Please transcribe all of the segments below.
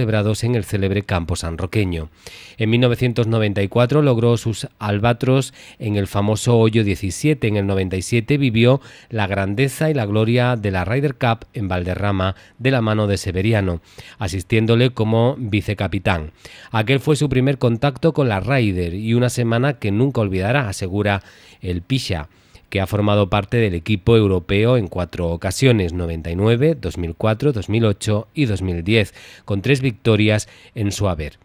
celebrados en el célebre campo sanroqueño. En 1994 logró sus albatros en el famoso hoyo 17. En el 97 vivió la grandeza y la gloria de la Ryder Cup en Valderrama de la mano de Severiano, asistiéndole como vicecapitán. Aquel fue su primer contacto con la Ryder y una semana que nunca olvidará, asegura el Pisha que ha formado parte del equipo europeo en cuatro ocasiones, 99, 2004, 2008 y 2010, con tres victorias en su haber.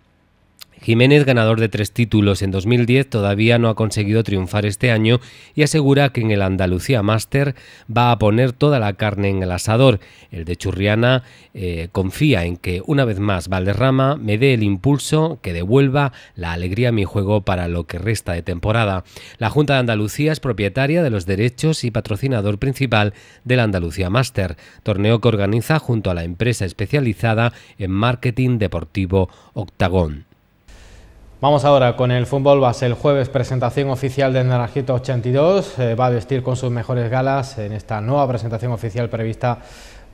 Jiménez, ganador de tres títulos en 2010, todavía no ha conseguido triunfar este año y asegura que en el Andalucía Master va a poner toda la carne en el asador. El de Churriana eh, confía en que una vez más Valderrama me dé el impulso que devuelva la alegría a mi juego para lo que resta de temporada. La Junta de Andalucía es propietaria de los derechos y patrocinador principal del Andalucía Master, torneo que organiza junto a la empresa especializada en marketing deportivo Octagón. Vamos ahora con el fútbol base. El jueves presentación oficial de Naranjito 82. Eh, va a vestir con sus mejores galas en esta nueva presentación oficial prevista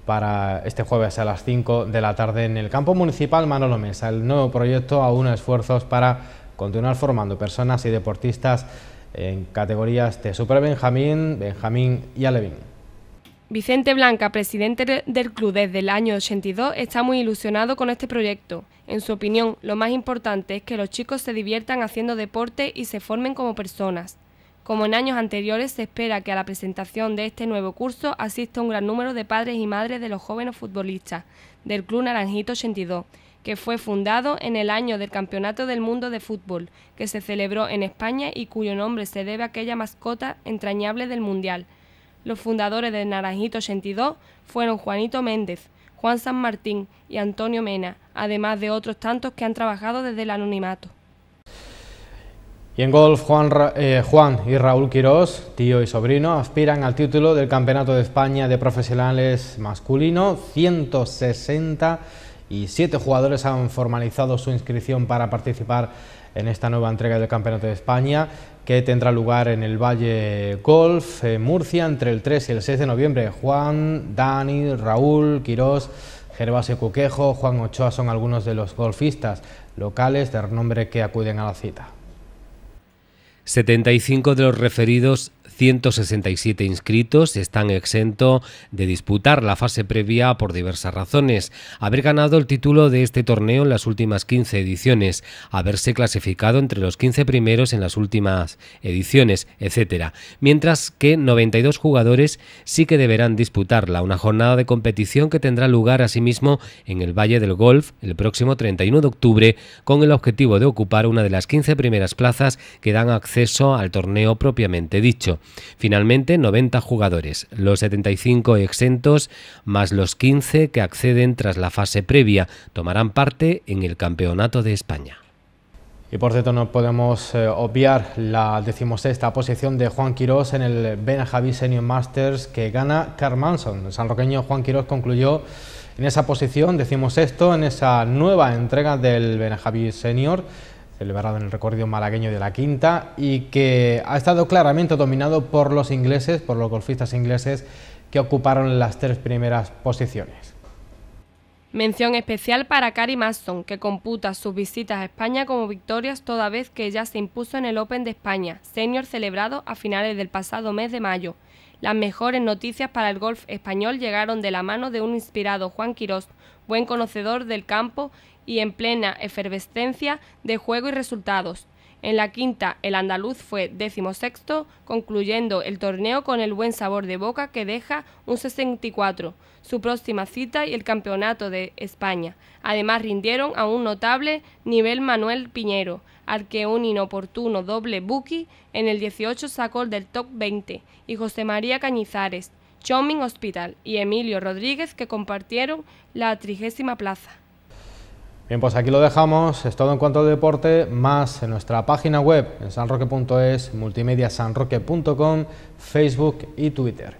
para este jueves a las 5 de la tarde en el campo municipal Manolo Mesa. El nuevo proyecto aúna esfuerzos para continuar formando personas y deportistas en categorías de Super Benjamín, Benjamín y Alevín. Vicente Blanca, presidente del club desde el año 82, está muy ilusionado con este proyecto. En su opinión, lo más importante es que los chicos se diviertan haciendo deporte y se formen como personas. Como en años anteriores, se espera que a la presentación de este nuevo curso asista un gran número de padres y madres de los jóvenes futbolistas del Club Naranjito 82, que fue fundado en el año del Campeonato del Mundo de Fútbol, que se celebró en España y cuyo nombre se debe a aquella mascota entrañable del Mundial, los fundadores de Naranjito 82 fueron Juanito Méndez, Juan San Martín y Antonio Mena, además de otros tantos que han trabajado desde el anonimato. Y en golf, Juan, eh, Juan, y Raúl Quirós, tío y sobrino, aspiran al título del Campeonato de España de Profesionales Masculino. 167 jugadores han formalizado su inscripción para participar en esta nueva entrega del Campeonato de España que tendrá lugar en el Valle Golf, en Murcia, entre el 3 y el 6 de noviembre. Juan, Dani, Raúl, Quirós, Gervasio Cuquejo, Juan Ochoa son algunos de los golfistas locales de renombre que acuden a la cita. 75 de los referidos 167 inscritos están exentos de disputar la fase previa por diversas razones. Haber ganado el título de este torneo en las últimas 15 ediciones, haberse clasificado entre los 15 primeros en las últimas ediciones, etc. Mientras que 92 jugadores sí que deberán disputarla, una jornada de competición que tendrá lugar asimismo en el Valle del Golf el próximo 31 de octubre con el objetivo de ocupar una de las 15 primeras plazas que dan acceso al torneo propiamente dicho. Finalmente, 90 jugadores, los 75 exentos más los 15 que acceden tras la fase previa, tomarán parte en el Campeonato de España. Y por cierto, no podemos eh, obviar la decimosexta posición de Juan Quirós en el Benajaví Senior Masters que gana Carl Manson. El sanroqueño Juan Quirós concluyó en esa posición, decimos esto, en esa nueva entrega del Benajaví Senior celebrado en el recorrido malagueño de la quinta y que ha estado claramente dominado por los ingleses, por los golfistas ingleses que ocuparon las tres primeras posiciones. Mención especial para Cari Masson, que computa sus visitas a España como victorias toda vez que ella se impuso en el Open de España, senior celebrado a finales del pasado mes de mayo. Las mejores noticias para el golf español llegaron de la mano de un inspirado Juan Quirós, buen conocedor del campo y en plena efervescencia de juego y resultados. En la quinta, el andaluz fue décimo sexto, concluyendo el torneo con el buen sabor de boca que deja un 64, su próxima cita y el campeonato de España. Además, rindieron a un notable nivel Manuel Piñero, al que un inoportuno doble buki en el 18 sacó del top 20, y José María Cañizares, Chomin Hospital y Emilio Rodríguez, que compartieron la trigésima plaza. Bien, pues aquí lo dejamos, es todo en cuanto al deporte, más en nuestra página web en sanroque.es, multimediasanroque.com, Facebook y Twitter.